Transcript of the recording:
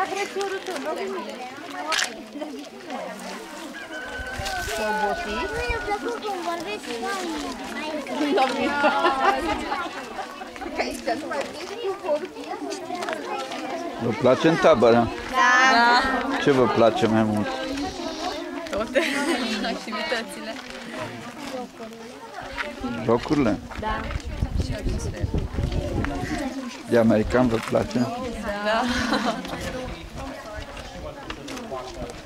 Dar Crăciunul tu, nu S-a obosit. Nu i-a plăcut cum vorbești cu Că aici nu mai ești cu vorbi. Vă place în tabără? Da. Ce vă place mai mult? Toate activitățile. Jocurile? Da. Și atmosfera. De american vă place? Da. walk, though.